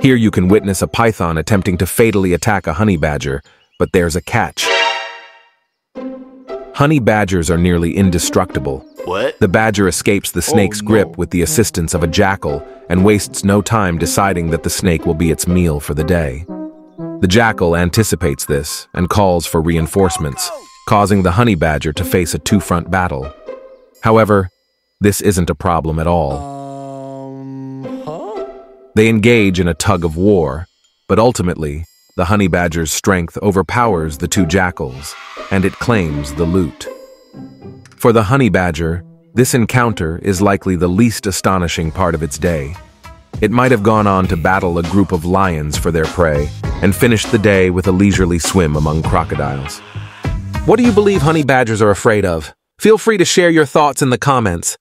Here you can witness a python attempting to fatally attack a honey badger, but there's a catch. Honey badgers are nearly indestructible. What? The badger escapes the snake's oh, no. grip with the assistance of a jackal and wastes no time deciding that the snake will be its meal for the day. The jackal anticipates this and calls for reinforcements, causing the honey badger to face a two-front battle. However, this isn't a problem at all. They engage in a tug of war, but ultimately, the honey badger's strength overpowers the two jackals, and it claims the loot. For the honey badger, this encounter is likely the least astonishing part of its day. It might have gone on to battle a group of lions for their prey and finished the day with a leisurely swim among crocodiles. What do you believe honey badgers are afraid of? Feel free to share your thoughts in the comments.